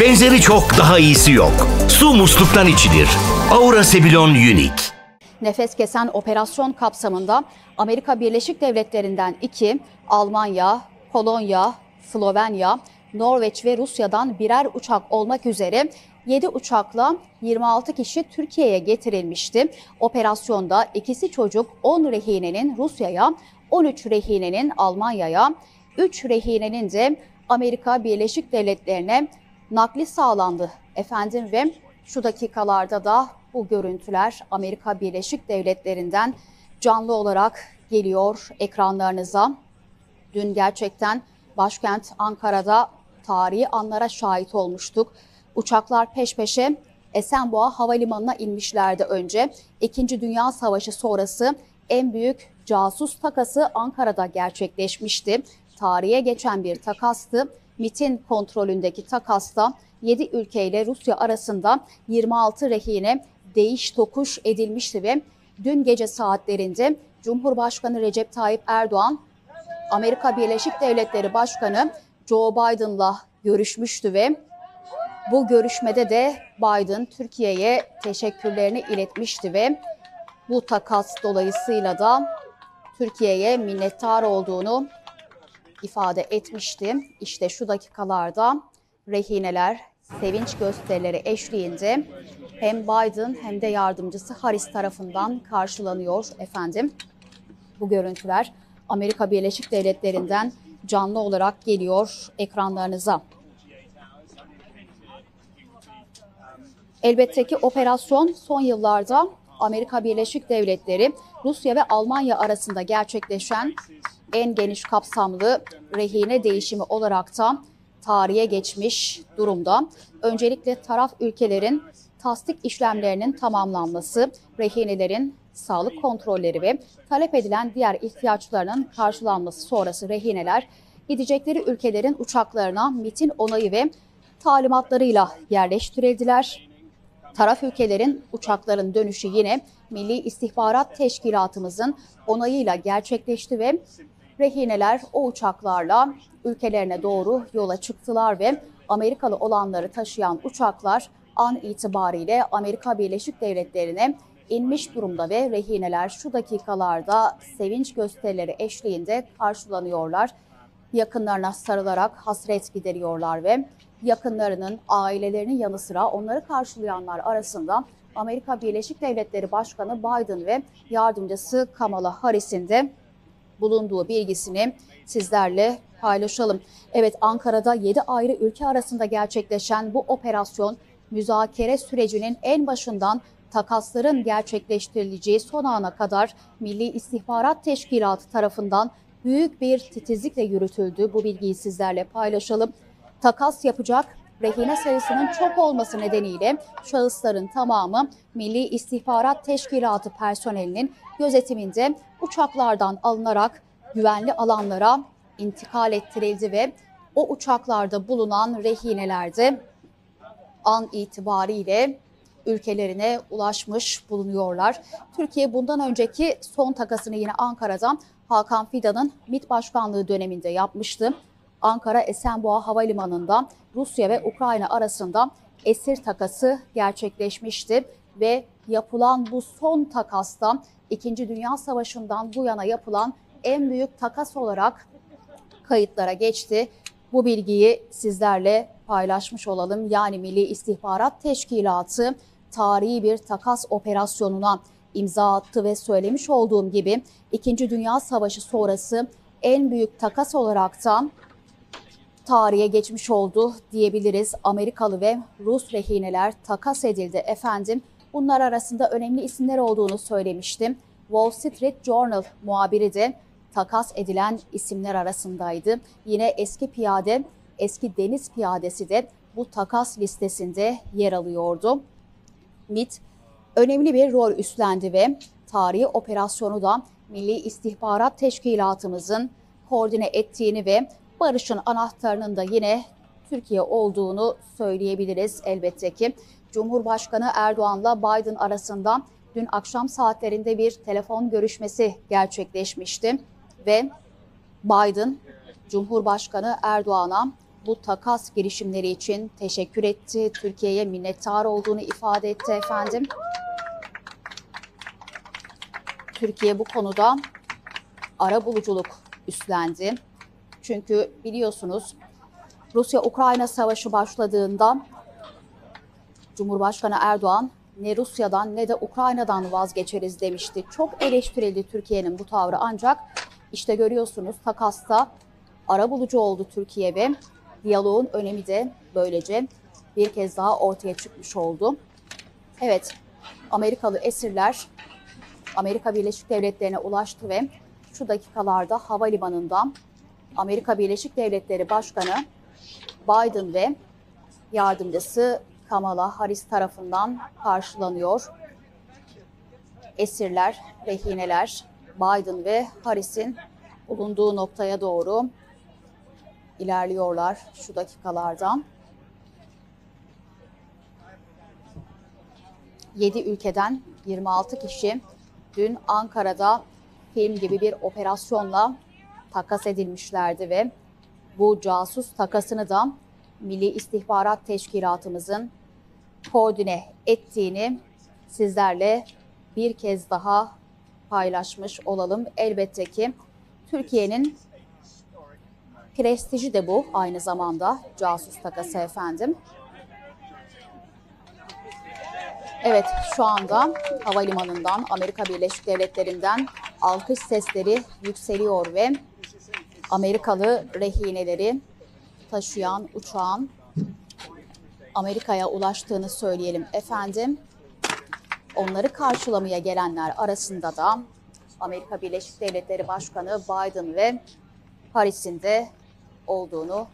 Benzeri çok daha iyisi yok. Su musluktan içilir. Aura Sebilon Unique. Nefes kesen operasyon kapsamında Amerika Birleşik Devletleri'nden 2, Almanya, Polonya, Slovenya, Norveç ve Rusya'dan birer uçak olmak üzere 7 uçakla 26 kişi Türkiye'ye getirilmişti. Operasyonda ikisi çocuk 10 rehinenin Rusya'ya, 13 rehinenin Almanya'ya, 3 rehinenin de Amerika Birleşik Devletleri'ne nakli sağlandı efendim ve şu dakikalarda da bu görüntüler Amerika Birleşik Devletleri'nden canlı olarak geliyor ekranlarınıza. Dün gerçekten başkent Ankara'da tarihi anlara şahit olmuştuk. Uçaklar peş peşe Esenboğa Havalimanı'na inmişlerdi önce. İkinci Dünya Savaşı sonrası en büyük casus takası Ankara'da gerçekleşmişti. Tarihe geçen bir takastı. MIT'in kontrolündeki takasta 7 ülkeyle Rusya arasında 26 rehine değiş tokuş edilmişti ve dün gece saatlerinde Cumhurbaşkanı Recep Tayyip Erdoğan Amerika Birleşik Devletleri Başkanı Joe Biden'la görüşmüştü ve bu görüşmede de Biden Türkiye'ye teşekkürlerini iletmişti ve bu takas dolayısıyla da Türkiye'ye minnettar olduğunu ifade etmişti. İşte şu dakikalarda rehineler sevinç gösterileri eşliğinde hem Biden hem de yardımcısı Harris tarafından karşılanıyor efendim. Bu görüntüler Amerika Birleşik Devletleri'nden canlı olarak geliyor ekranlarınıza. Elbette ki operasyon son yıllarda Amerika Birleşik Devletleri, Rusya ve Almanya arasında gerçekleşen en geniş kapsamlı rehine değişimi olarak da tarihe geçmiş durumda. Öncelikle taraf ülkelerin tasdik işlemlerinin tamamlanması, rehinelerin sağlık kontrolleri ve talep edilen diğer ihtiyaçlarının karşılanması sonrası rehineler gidecekleri ülkelerin uçaklarına MIT'in onayı ve talimatlarıyla yerleştirildiler. Taraf ülkelerin uçakların dönüşü yine Milli İstihbarat Teşkilatımızın onayıyla gerçekleşti ve rehineler o uçaklarla ülkelerine doğru yola çıktılar ve Amerikalı olanları taşıyan uçaklar an itibariyle Amerika Birleşik Devletleri'ne inmiş durumda ve rehineler şu dakikalarda sevinç gösterileri eşliğinde karşılanıyorlar. Yakınlarına sarılarak hasret gideriyorlar ve yakınlarının, ailelerinin yanı sıra onları karşılayanlar arasında Amerika Birleşik Devletleri Başkanı Biden ve yardımcısı Kamala Harris'in de bulunduğu bilgisini sizlerle paylaşalım. Evet Ankara'da 7 ayrı ülke arasında gerçekleşen bu operasyon müzakere sürecinin en başından takasların gerçekleştirileceği son ana kadar Milli İstihbarat Teşkilatı tarafından büyük bir titizlikle yürütüldü. Bu bilgiyi sizlerle paylaşalım. Takas yapacak rehine sayısının çok olması nedeniyle şahısların tamamı Milli İstihbarat Teşkilatı personelinin gözetiminde uçaklardan alınarak güvenli alanlara intikal ettirildi ve o uçaklarda bulunan rehinelerde an itibariyle ülkelerine ulaşmış bulunuyorlar. Türkiye bundan önceki son takasını yine Ankara'dan Hakan Fidan'ın MİT Başkanlığı döneminde yapmıştı. Ankara Esenboğa Havalimanı'nda Rusya ve Ukrayna arasında esir takası gerçekleşmişti ve yapılan bu son takasta İkinci Dünya Savaşı'ndan bu yana yapılan en büyük takas olarak kayıtlara geçti. Bu bilgiyi sizlerle paylaşmış olalım. Yani Milli İstihbarat Teşkilatı tarihi bir takas operasyonuna imza attı ve söylemiş olduğum gibi İkinci Dünya Savaşı sonrası en büyük takas olarak da tarihe geçmiş oldu diyebiliriz. Amerikalı ve Rus rehineler takas edildi efendim. Bunlar arasında önemli isimler olduğunu söylemiştim. Wall Street Journal muhabiri de takas edilen isimler arasındaydı. Yine eski piyade, eski deniz piyadesi de bu takas listesinde yer alıyordu. MIT önemli bir rol üstlendi ve tarihi operasyonu da Milli İstihbarat Teşkilatımızın koordine ettiğini ve barışın anahtarının da yine Türkiye olduğunu söyleyebiliriz elbette ki. Cumhurbaşkanı Erdoğan'la Biden arasında dün akşam saatlerinde bir telefon görüşmesi gerçekleşmişti ve Biden Cumhurbaşkanı Erdoğan'a bu takas girişimleri için teşekkür etti. Türkiye'ye minnettar olduğunu ifade etti efendim. Türkiye bu konuda ara buluculuk üstlendi. Çünkü biliyorsunuz Rusya-Ukrayna savaşı başladığında Cumhurbaşkanı Erdoğan ne Rusya'dan ne de Ukrayna'dan vazgeçeriz demişti. Çok eleştirildi Türkiye'nin bu tavrı ancak işte görüyorsunuz takasta arabulucu oldu Türkiye ve diyaloğun önemi de böylece bir kez daha ortaya çıkmış oldu. Evet, Amerikalı esirler Amerika Birleşik Devletleri'ne ulaştı ve şu dakikalarda havalimanından Amerika Birleşik Devletleri Başkanı Biden ve yardımcısı Kamala Harris tarafından karşılanıyor. Esirler, rehineler Biden ve Harris'in bulunduğu noktaya doğru ilerliyorlar şu dakikalardan. 7 ülkeden 26 kişi dün Ankara'da film gibi bir operasyonla takas edilmişlerdi ve bu casus takasını da Milli İstihbarat Teşkilatımızın koordine ettiğini sizlerle bir kez daha paylaşmış olalım. Elbette ki Türkiye'nin prestiji de bu aynı zamanda casus takası efendim. Evet şu anda havalimanından Amerika Birleşik Devletleri'nden alkış sesleri yükseliyor ve Amerikalı rehineleri taşıyan uçağın Amerika'ya ulaştığını söyleyelim efendim. Onları karşılamaya gelenler arasında da Amerika Birleşik Devletleri Başkanı Biden ve Harris'in de olduğunu